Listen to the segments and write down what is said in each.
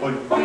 こ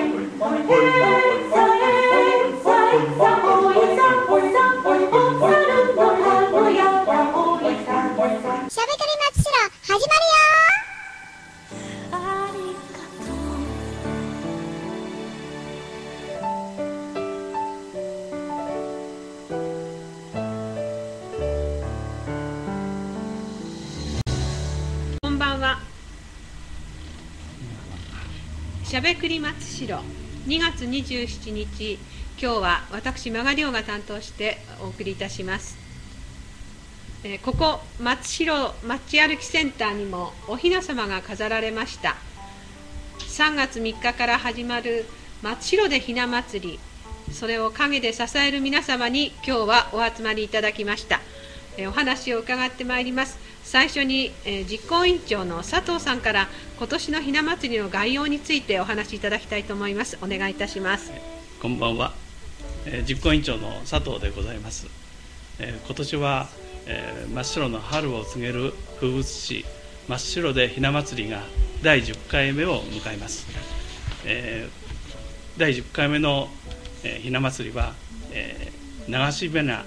しゃべくり松代2月27日今日は私マガリオが担当してお送りいたします。えーここ松代町歩きセンターにもお雛様が飾られました。3月3日から始まる松代でひな祭りそれを陰で支える皆様に今日はお集まりいただきました。えーお話を伺ってまいります最初に、えー実行委員長の佐藤さんから今年のひな祭りの概要についてお話しいただきたいと思います。お願いいたします。こんばんは、えー実行委員長の佐藤でございます、えー今年は、えー真っ白の春を告げる風物詩真っ白でひな祭りが第10回目を迎えます、えー第10回目の、えーひな祭りは、えー流しびな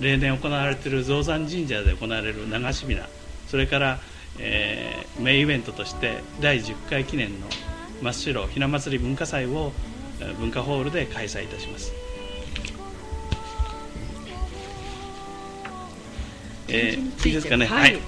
例年行われている増山神社で行われる流しびなそれから、えーメインイベントとして第10回記念の真っ白ひな祭り文化祭をえー文化ホールで開催いたします。えーいいですかね、ははい。い、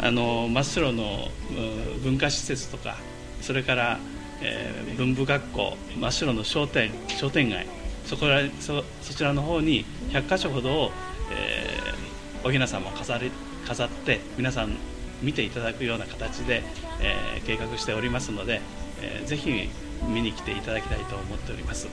あの真っ白のうん文化施設とか、それから、えー文部学校、真っ白の商店商店街、そこらそそちらの方に100箇所ほどを、えーおひな様を飾り飾って皆さん見ていただくような形で、えー計画しておりますので、えーぜひ見に来ていただきたいと思っております。え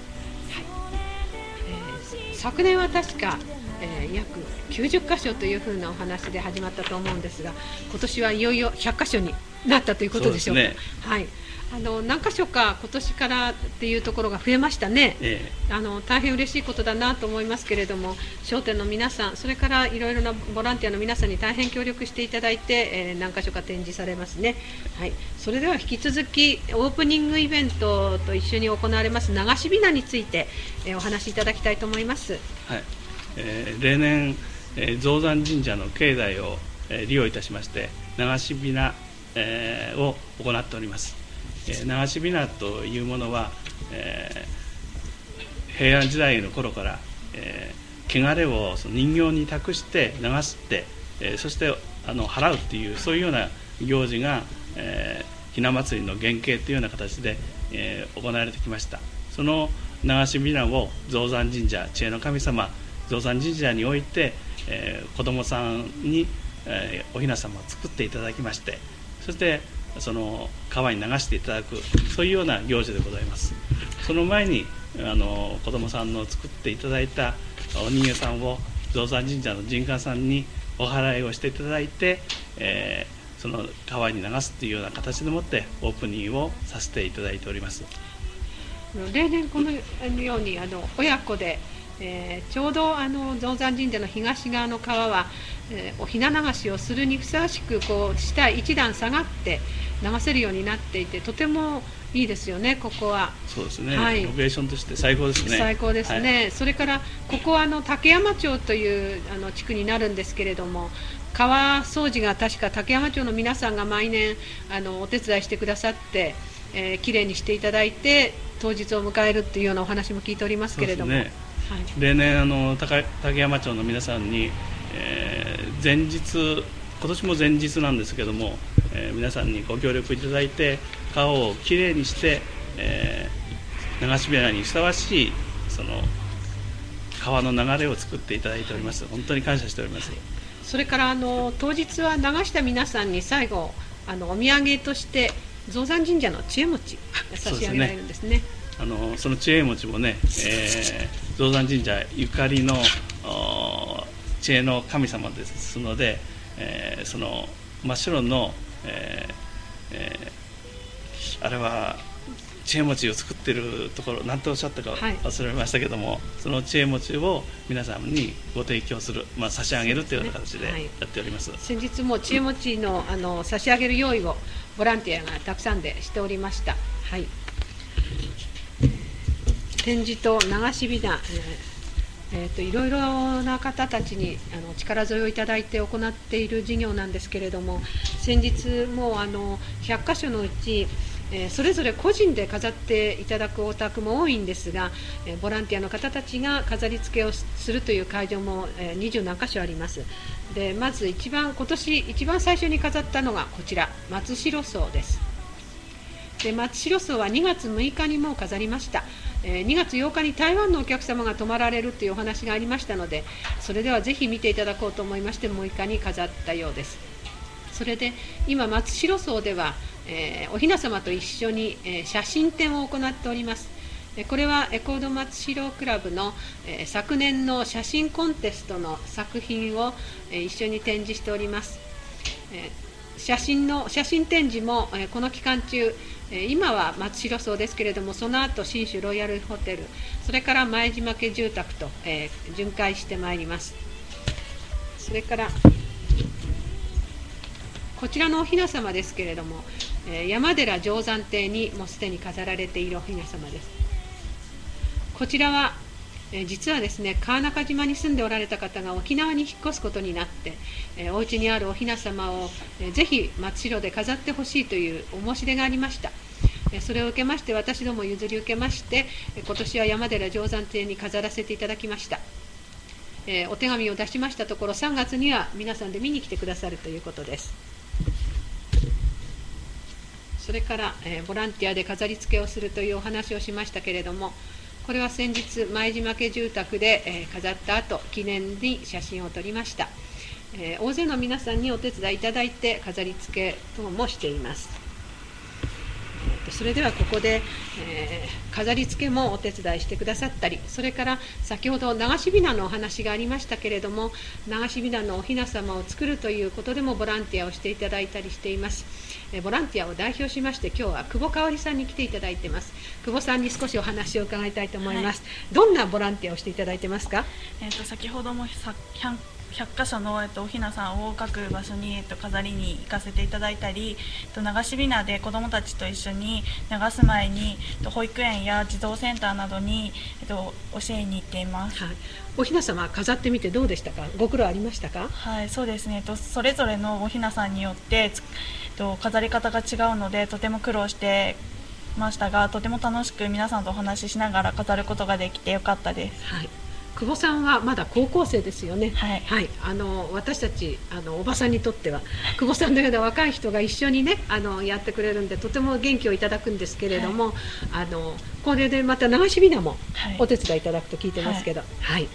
ー昨年は確か、えー約90箇所というふうなお話で始まったと思うんですが今年はいよいよ100箇所になったということでしょうか。そうですはいあの何箇所か今年からっていうところが増えましたね、えあの大変嬉しいことだなと思いますけれども、商店の皆さん、それからいろいろなボランティアの皆さんに大変協力していただいて、えー何箇所か展示されますね、はい、それでは引き続き、オープニングイベントと一緒に行われます流しびなについて、えーお話しいただきたいと思います。はい。えー例年、えー増山神社の境内を、えー利用いたしまして流しびな、えーを行っております、え流しびなというものは、えー平安時代の頃から、えー汚れをその人形に託して流して、えーそしてあの払うっていうそういうような行事が、えーひな祭りの原型というような形で、えー行われてきました。その流しびなを増山神社知恵の神様増山神社において、えー子供さんに、えーおひな様を作っていただきましてそしてその川に流していただくそういうような行事でございます。その前にあの子供さんの作っていただいたお人形さんを増山神社の神官さんにお払いをしていただいて、えーその川に流すというような形でもってオープニングをさせていただいております。例年このようにあの親子で、えーちょうどあの増山神社の東側の川は、えーおひな流しをするにふさわしくこう下一段下がって流せるようになっていてとてもいいですよねここは。そうですね、はい。ロケーションとして最高ですね。最高ですはい。ね、それからここはあの竹山町というあの地区になるんですけれども川掃除が確か竹山町の皆さんが毎年あのお手伝いしてくださって、えー、きれいにしていただいて当日を迎えるっていうようなお話も聞いておりますけれども、そうですね。はい、例年あの高竹山町の皆さんに、えー前日今年も前日なんですけども、えー皆さんにご協力いただいて川をきれいにして、えー流しびなにふさわしいその川の流れを作っていただいております。本当に感謝しております、それからあの当日は流した皆さんに最後あのお土産として増山神社の知恵餅差し上げられるんですね。あのその知恵餅もね、えー増山神社ゆかりのお知恵の神様ですので、えーその真っ白の、えーえーあれは知恵餅を作ってるところ何ておっしゃったかはい忘れましたけども、その知恵餅を皆さんにご提供する、まあ、差し上げるというような形ではいやっております。先日も知恵餅のあの差し上げる用意をボランティアがたくさんでしておりました。はい。展示と流しびな、えーえと、いろいろな方たちにあの力添えをいただいて行っている事業なんですけれども先日もあの100箇所のうちえそれぞれ個人で飾っていただくお宅も多いんですが、えボランティアの方たちが飾り付けをするという会場も、えー、20何箇所あります。でまず一番今年一番最初に飾ったのがこちら松代荘です。で松代荘は2月6日にもう飾りました、え2月8日に台湾のお客様が泊まられるというお話がありましたのでそれではぜひ見ていただこうと思いまして6日に飾ったようですそれで今松代荘ではえー、お雛様と一緒に、え、写真展を行っております。これはエコード松代クラブの、え、昨年の写真コンテストの作品を、え、一緒に展示しております。え、写真の写真展示も、えこの期間中、え今は松代荘ですけれども、その後信州ロイヤルホテル、それから前島家住宅と、え巡回してまいります。それからこちらのお雛様ですけれども、え山寺定山邸にもうすでに飾られているお雛様ですこちらは実はですね川中島に住んでおられた方が沖縄に引っ越すことになってお家にあるお雛様をぜひ松代で飾ってほしいというお申し出がありました。それを受けまして私ども譲り受けまして今年は山寺定山亭に飾らせていただきました。お手紙を出しましたところ3月には皆さんで見に来てくださるということです。それから、え、ボランティアで飾り付けをするというお話をしましたけれども、これは先日、前島家住宅で、え、飾った後記念に写真を撮りました、え、大勢の皆さんにお手伝いいただいて飾り付け等もしています。それではここで、えー、飾り付けもお手伝いしてくださったりそれから先ほど流しびなのお話がありましたけれども流しびなのお雛様を作るということでもボランティアをしていただいたりしています、えー、ボランティアを代表しまして今日は久保香織さんに来ていただいてます。久保さんに少しお話を伺いたいと思います、はい、どんなボランティアをしていただいてますか、えーと、先ほども100箇所の、えっと、おひなさんを各場所に、えっと、飾りに行かせていただいたり、えっと、流しびなで子どもたちと一緒に流す前に、えっと、保育園や児童センターなどに、えっと、教えに行っています、はい、おひな様飾ってみてどうでしたか？ご苦労ありましたか？はいそうですね、えっと、それぞれのおひなさんによって、えっと、飾り方が違うのでとても苦労してましたがとても楽しく皆さんとお話ししながら飾ることができてよかったです。はい久保さんはまだ高校生ですよね。はい。はい、あの私たちあのおばさんにとっては久保さんのような若い人が一緒にねあのやってくれるんでとても元気をいただくんですけれども、はい、あのこれでまた流しびなもお手伝いいただくと聞いてますけど、はい。はい、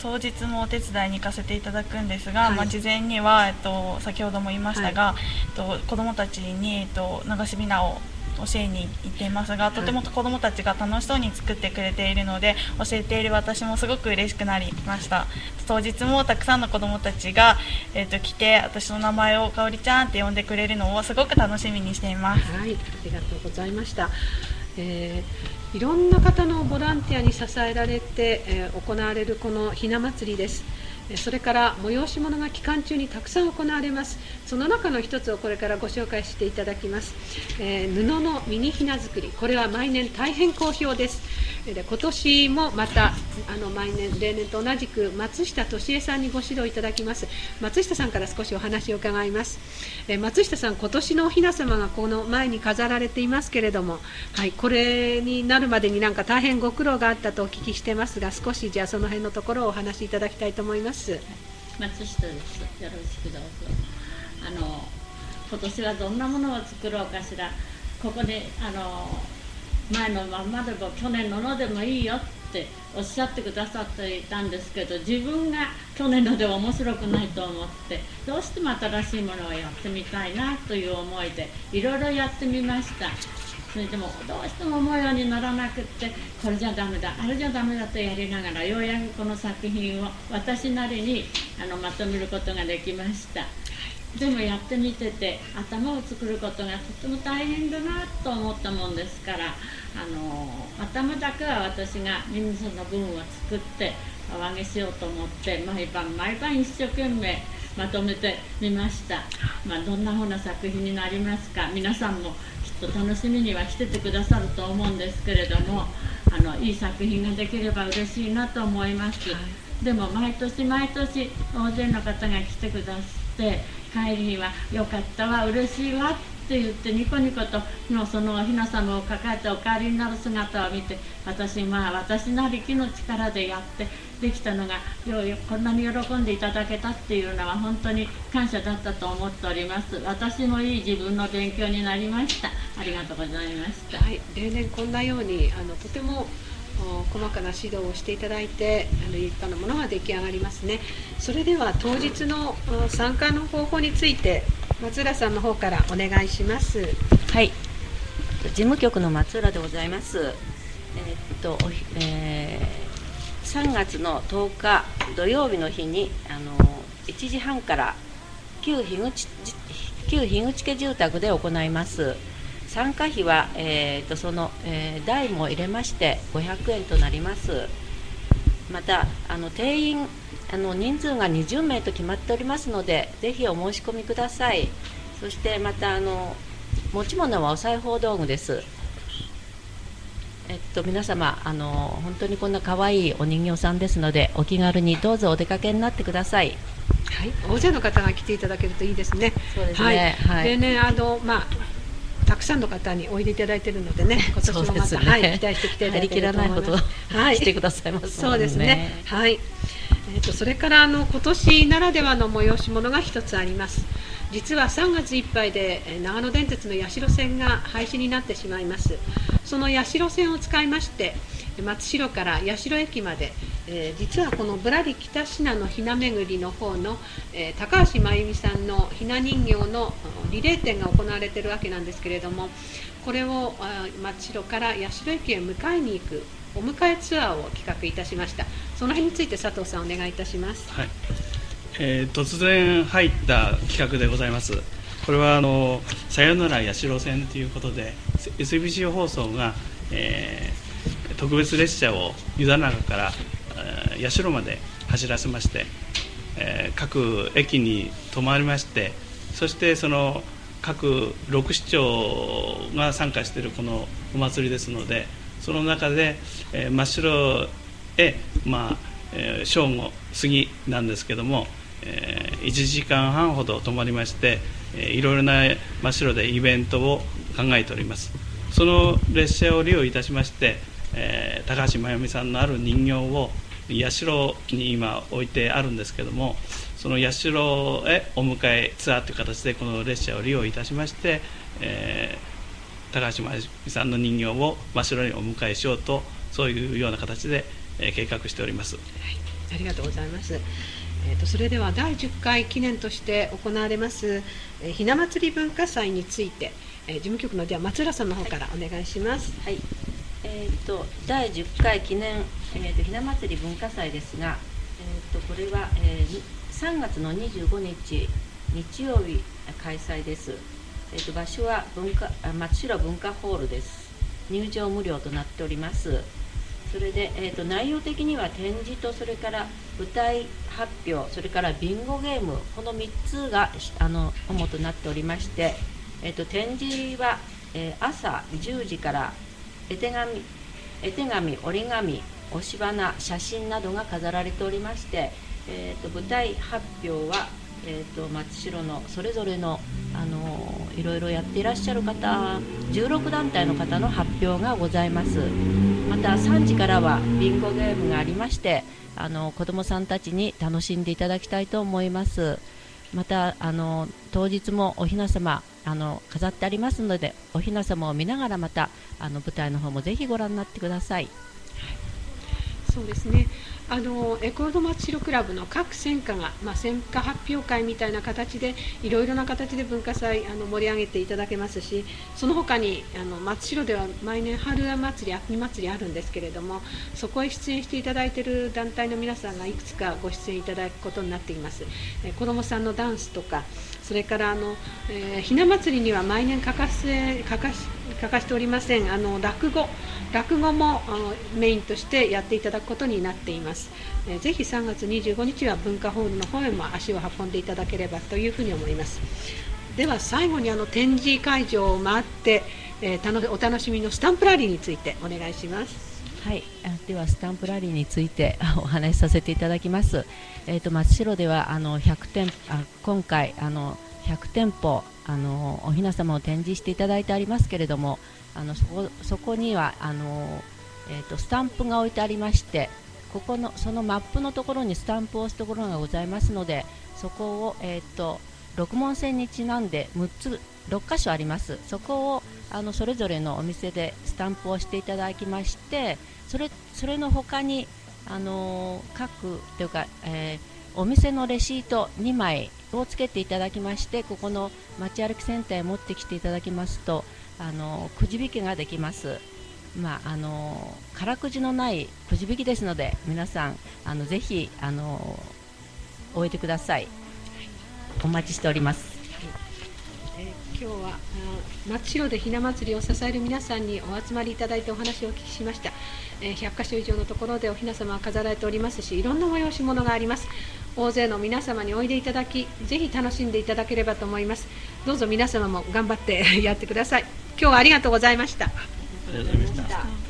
当日もお手伝いに行かせていただくんですが、まあ事前にはえっと先ほども言いましたが、えっと子どもたちにえっと流しびなを教えに行っていますがとても子どもたちが楽しそうに作ってくれているので教えている私もすごく嬉しくなりました。当日もたくさんの子どもたちが、えーと、来て私の名前をかおりちゃんって呼んでくれるのをすごく楽しみにしています。はいありがとうございました。えー、いろんな方のボランティアに支えられて、えー、行われるこのひな祭りです。それから催し物が期間中にたくさん行われます。その中の一つをこれからご紹介していただきます、えー、布のミニひな作り。これは毎年大変好評です。で今年もまたあの毎年例年と同じく松下俊恵さんにご指導いただきます。松下さんから少しお話を伺います。え松下さん今年のおひな様がこの前に飾られていますけれどもはいこれになるまでになんか大変ご苦労があったとお聞きしてますが少しじゃあその辺のところをお話しいただきたいと思います。松下です。よろしくどうぞ。あの今年はどんなものを作ろうかしら。ここであの前のまんまでも去年ののでもいいよっておっしゃってくださっていたんですけど自分が去年ので面白くないと思ってどうしても新しいものをやってみたいなという思いでいろいろやってみました。それでもどうしても思うようにならなくってこれじゃダメだ。あれじゃダメだとやりながらようやくこの作品を私なりにあのまとめることができました。でもやってみてて頭を作ることがとても大変だなと思ったもんですからあの頭だけは私が耳その分を作ってお揚げしようと思って毎晩毎晩一生懸命まとめてみました、まあ、どんなふうな作品になりますか？皆さんもと楽しみには来ててくださると思うんですけれどもああのいい作品ができれば嬉しいなと思います、でも毎年毎年大勢の方が来てくださって帰りには「よかったわ嬉しいわ」って言ってニコニコとのそのお雛様を抱えてお帰りになる姿を見て私まあ私なりきの力でやってできたのがようよこんなに喜んでいただけたっていうのは本当に感謝だったと思っております。私もいい自分の勉強になりました。ありがとうございました。はい、例年こんなようにあのとてもお細かな指導をしていただいてあの立派なものが出来上がりますね。それでは当日のお参加の方法について松浦さんの方からお願いします。はい、事務局の松浦でございます。えーっと、おひえー3月の10日土曜日の日にあの1時半から旧樋口旧樋口家住宅で行います。参加費は、えーっとその、えー代も入れまして500円となります。またあの定員あの人数が20名と決まっておりますのでぜひお申し込みくださいそしてまたあの持ち物はお裁縫道具ですえっと皆様あの本当にこんな可愛いお人形さんですのでお気軽にどうぞお出かけになってくださいはい、大勢の方が来ていただけるといいですね。そうですねはい例年あのまあたくさんの方においでいただいているのでね、今年もまた、ねはい、期待してきていただけ張り切らると思いないほます。ど、はい、来てくださいますもんそうですね。はい。えっ、とそれからあの今年ならではの催し物が一つあります。実は3月いっぱいでえー長野電鉄の八代線が廃止になってしまいます。その八代線を使いまして松代から八代駅まで、えー実はこのぶらり北品のひな巡りの方の、えー高橋真由美さんのひな人形のリレー展が行われているわけなんですけれどもこれを松代から八代駅へ迎えに行くお迎えツアーを企画いたしました。その辺について佐藤さんお願いいたします。はい。えー突然入った企画でございます。これはあのさよなら八代線ということで SBC 放送が、えー特別列車を湯田中から、えー八代まで走らせまして、えー各駅に泊まりましてそしてその各6市町が参加しているこのお祭りですのでその中で、えー真っ白へ、まあえー正午過ぎなんですけども、え1時間半ほど泊まりまして、いろいろな真っ白でイベントを考えておりますその列車を利用いたしまして、えー高橋真由美さんのある人形を社に今置いてあるんですけどもその社へお迎えツアーという形でこの列車を利用いたしまして、えー高橋真由美さんの人形を真っ白にお迎えしようとそういうような形で、計画しております。ありがとうございます。えー、とそれでは第10回記念として行われます、えーひな祭り文化祭について、えー事務局のでは松浦さんの方からお願いします。はい、えー、と第10回記念、えー、とひな祭り文化祭ですが、えー、とこれは、えーに3月の25日日曜日開催です、えー、と場所は文化あ松代文化ホールです。入場無料となっておりますそれで、えー、と内容的には展示とそれから舞台発表それからビンゴゲームこの3つがあの主となっておりまして、えー、と展示は、えー朝10時から絵手紙絵手紙折り紙押し花写真などが飾られておりまして、えー、と舞台発表は、えー、と松代のそれぞれの、あのいろいろやっていらっしゃる方16団体の方の発表がございます。また3時からはビンゴゲームがありましてあの子どもさんたちに楽しんでいただきたいと思います。またあの当日もおひな様あの飾ってありますのでおひな様を見ながらまたあの舞台の方もぜひご覧になってください。そうですね。あのエコード松代クラブの各専科が、まあ、専科発表会みたいな形でいろいろな形で文化祭あの盛り上げていただけますしその他にあの松代では毎年春祭り秋祭りあるんですけれどもそこへ出演していただいている団体の皆さんがいくつかご出演いただくことになっています、え子どもさんのダンスとかそれからあの、えーひな祭りには毎年欠かせ欠かし欠かしておりません。あの落語。落語もあのメインとしてやっていただくことになっています、えーぜひ3月25日は文化ホールの方へも足を運んでいただければというふうに思います。では最後にあの展示会場を回って、えー楽お楽しみのスタンプラリーについてお願いします。はい、ではスタンプラリーについてお話しさせていただきます。えっ、と松代ではあの100店あ今回あの100店舗あのお雛様を展示していただいてありますけれども、あのそこそこにはあのえっ、とスタンプが置いてありまして、ここのそのマップのところにスタンプを押すところがございますので、そこをえっ、と六門線にちなんで6つ6箇所あります。そこをあのそれぞれのお店でスタンプをしていただきまして、それそれの他にあの各というか、えーお店のレシート2枚をつけていただきましてここの街歩きセンターへ持ってきていただきますとあのくじ引きができます。まああのー空くじのないくじ引きですので皆さんあのぜひあのー終えてください。お待ちしております。今日はあ松代でひな祭りを支える皆さんにお集まりいただいてお話をお聞きしました、えー100か所以上のところでおひな様は飾られております。しいろんな催し物があります。大勢の皆様においでいただきぜひ楽しんでいただければと思います。どうぞ皆様も頑張ってやってください。今日はありがとうございました。ありがとうございました。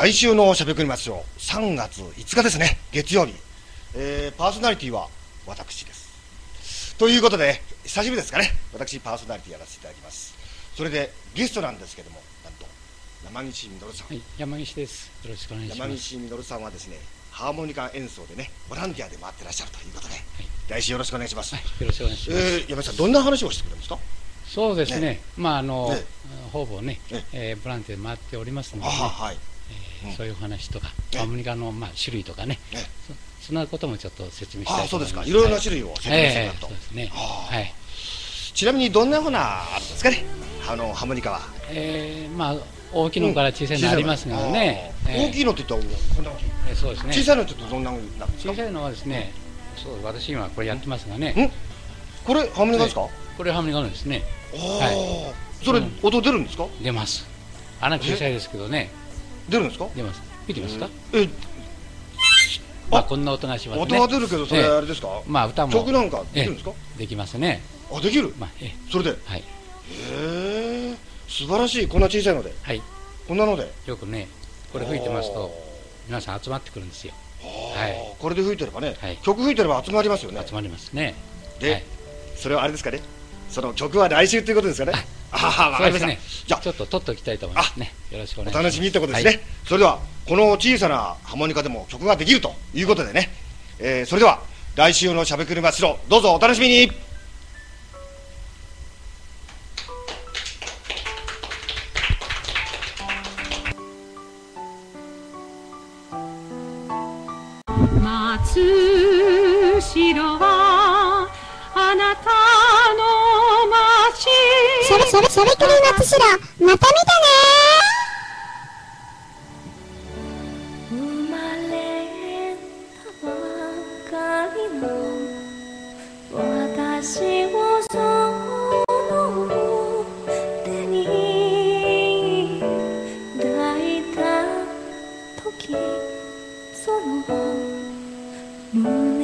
来週のしゃべくりますよ。3月5日ですね、月曜日。えー、パーソナリティは私です。ということで、久しぶりですかね、私パーソナリティやらせていただきます。それで、ゲストなんですけども、なんと、山岸みどるさん。はい、山岸です。よろしくお願いします。山岸みどるさんはですね、ハーモニカ演奏でね、ボランティアで回ってらっしゃるということで、来週よろしくお願いします。はい、よろしくお願いします。えー、山岸さん、どんな話をしてくれるんですかそうですね。ねまああの、ねほぼね、ねえーボランティアで回っておりますので、あねはい。そういうお話とか、ねハーモニカのまあ種類とかね、ねそそんなこともちょっと説明したあそうですか。いろいろな種類を説明してええくれると。はい。ちなみにどんなふうなあるんですかね、あのハーモニカは。えーまあ大きいのから小さいのありますがね。大きいい、のって言ったらこんな大そうですね。小さいのって言うとどんなのなんですか？小。さいのはですね、そう私今これやってますがね、んこれハーモニカですか？これハーモニカですね。ああ。それうん音出るんですか？出ます。穴小さいですけどね、出るんですか？出ます。見てますか？え、まあこんな音がしますね。音は出るけどそれええあれですか？まあ歌も曲なんかできるんですか？できますね。あできる？まあえそれで？へはいえ。素晴らしいこんな小さいので？はいこんなので？よくねこれ吹いてますと皆さん集まってくるんですよ。はいこれで吹いてればねはい。曲吹いてれば集まりますよね。集まりますね。で、はいそれはあれですかね？その曲は来週ということですかね？ああわかりました。ね。じゃあちょっと取っておきたいと思いますね。よろしくお願いします。お楽しみにってことですね、はいそれではこの小さなハーモニカでも曲ができるということでね、えーそれでは来週のしゃべくり祭ろどうぞお楽しみにそれそれそれくり松代また見たね生まれたばかりの私をその手に抱いた時その胸